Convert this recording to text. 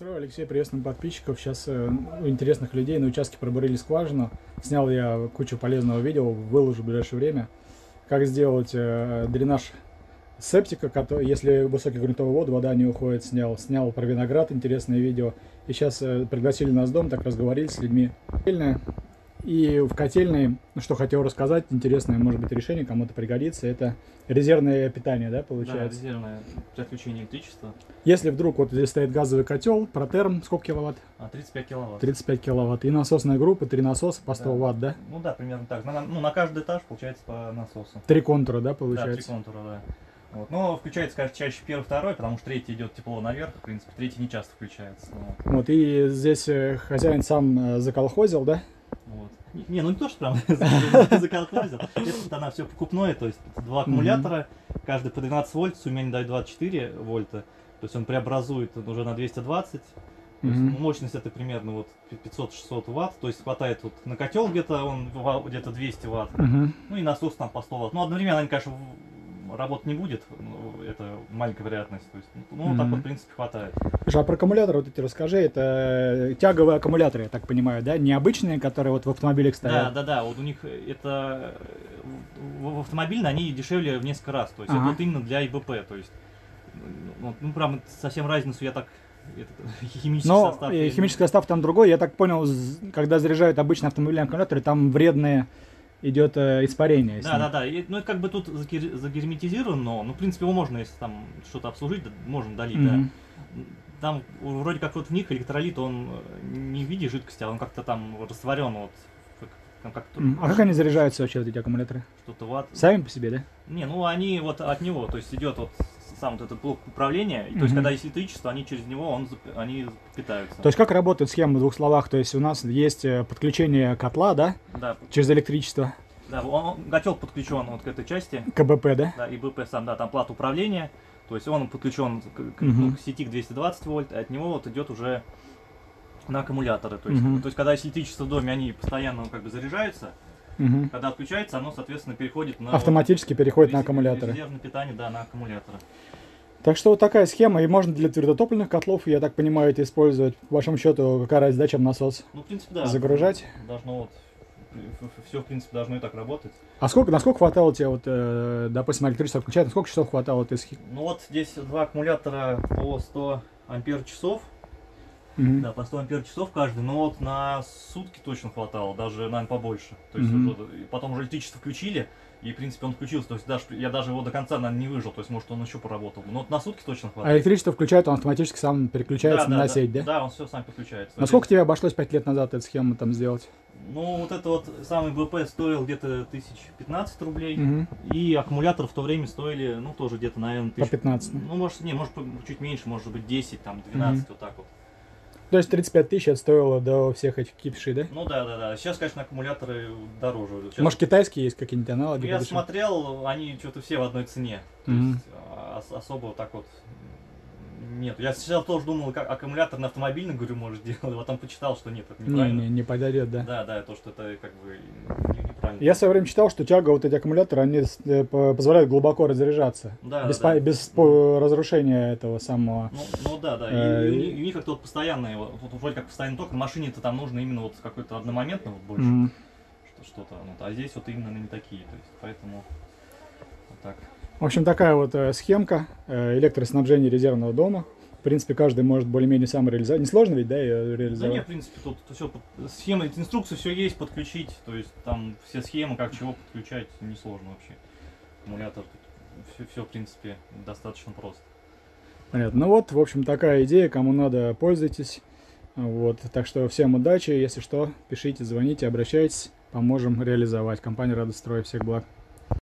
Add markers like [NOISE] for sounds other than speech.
Алексей, приветствуем подписчиков. Сейчас э, у интересных людей на участке пробурили скважину. Снял я кучу полезного видео, выложу в ближайшее время. Как сделать э, дренаж септика, который, если высокий грунтовый вод, вода не уходит, снял. Снял про виноград, интересное видео. И сейчас э, пригласили нас в дом, так разговорили с людьми. И в котельной, что хотел рассказать, интересное, может быть, решение кому-то пригодится, это резервное питание, да, получается? Да, резервное при отключении электричества. Если вдруг вот здесь стоит газовый котел, протерм, сколько киловатт? А, 35 киловатт. 35 киловатт. И насосная группа, три насоса по 100 Да. ватт, да? Ну да, примерно так. На, ну, на каждый этаж получается по насосу. Три контура, да, Да, три получается? контура, да. Вот. Но включается, конечно, чаще первый, второй, потому что третий идет тепло наверх, в принципе, третий не часто включается. Вот. Вот, и здесь э, хозяин сам э, заколхозил, да? Не, ну не то, что прям [LAUGHS] заколхозил. Это она все покупное, то есть два аккумулятора, каждый по 12 вольт, сумме дают 24 вольта. То есть он преобразует уже на 220. То есть, Мгм. ну, мощность это примерно вот 500-600 ватт, то есть хватает вот на котел где-то он где-то 200 ватт, Мгм. ну и насос там по 100 ватт. Ну одновременно они, конечно, работать не будет, ну, это маленькая вероятность, то есть, ну вот так вот в принципе хватает. Слушай, а про аккумуляторы вот эти расскажи, это э, тяговые аккумуляторы, я так понимаю, да? Необычные, которые вот в автомобилях Да, стоят? да, да, вот у них это в, в автомобильной они дешевле в несколько раз, то есть Ага. это вот именно для ИБП, то есть ну, ну прям совсем разницу я так [LAUGHS] химический Но состав. э, я- химический состав там другой. Я так понял, когда заряжают обычно автомобильные аккумуляторы, там вредное идет э, испарение. Да, да, да. И, ну, это как бы тут загер- загерметизировано, ну, в принципе, его можно, если там что-то обслужить, да, можно долить, Мгм. да. Там вроде как вот в них электролит, он э, не в виде жидкости, а он как-то там растворен вот, там как М, А как они заряжаются вообще, вот эти аккумуляторы? что-то ватт. Сами по себе, да? Не, ну они вот от него, то есть идет вот сам вот этот блок управления, и то есть когда есть электричество, они через него он, они питаются. То есть как работает схема в двух словах? То есть у нас есть э, подключение котла, да, Да, через электричество, да, он, котел подключен вот к этой части, КБП, да? да, и БП сам, да, там плата управления, то есть он подключен к, к- ну, к сети к 220 вольт, а от него вот идет уже на аккумуляторы. То есть, Мгм. то есть когда есть электричество в доме, они постоянно как бы заряжаются, Мгм. когда отключается, оно, соответственно, переходит на... Автоматически вот переходит на аккумуляторы. Резервное питание, да, на аккумуляторы. Так что вот такая схема, и можно для твердотопливных котлов, я так понимаю, это использовать. По большому счету, какая разница, да, чем насос Ну, в принципе, да. загружать. Должно вот... Все, в принципе, должно и так работать. А сколько, насколько хватало тебе, вот, э, допустим, электричество отключать, на сколько часов хватало ты Ну вот здесь два аккумулятора по 100 ампер часов, Мгм. да, по 100 ампер часов каждый, но вот на сутки точно хватало, даже, наверное, побольше. То есть вот, и потом уже электричество включили, и, в принципе, он включился, то есть даже, я даже его до конца, наверное, не выжил, то есть, может, он еще поработал. Но вот на сутки точно А хватает. электричество включает, он автоматически сам переключается да, на да, сеть, да? Да, он все сам подключается. Насколько тебе обошлось 5 лет назад эту схему там сделать? Ну, вот это вот самый БП стоил где-то 1015 рублей, Мгм. и аккумуляторы в то время стоили, ну, тоже где-то, наверное, По 15. Ну, может, не, может, чуть меньше, может быть, 10, там, 12, вот так вот. То есть 35 тысяч это стоило до всех этих кипишей, да? Ну да, да, да. Сейчас, конечно, аккумуляторы дороже. Сейчас- Может, китайские есть какие-нибудь аналоги? Ну, я подешевле? смотрел, они что-то все в одной цене. То Мгм. есть а, ос- особо вот так вот нет. Я сначала тоже думал, как аккумулятор на автомобильный, говорю, может [LAUGHS] делать, а потом почитал, что нет, это Не, неправильно. не, не подойдет, да. Да, да, то, что это как бы неправильно. Я в свое время читал, что тяга, вот эти аккумуляторы, они э, по- позволяют глубоко разряжаться. Да, без, да, по- без по- разрушения этого самого. Ну, ну да, да. Э, И, и у них- как-то вот постоянно, вот, вроде как постоянный ток, на машине-то там нужно именно вот какой-то одномоментно вот больше. Что- что-то. Вот, а здесь вот именно не такие, то есть, поэтому вот так. В общем, такая вот э, схемка э, электроснабжения резервного дома. В принципе, каждый может более-менее сам реализовать. Несложно ведь, да, ее Да реализовать? не, в принципе, тут все схемы, инструкции все есть, подключить, то есть там все схемы, как чего подключать, несложно вообще. Аккумулятор все, все в принципе достаточно просто. Понятно. Ну вот, в общем, такая идея. Кому надо, пользуйтесь. Вот. Так что всем удачи. Если что, пишите, звоните, обращайтесь. Поможем реализовать. Компания Радострой. Всех благ.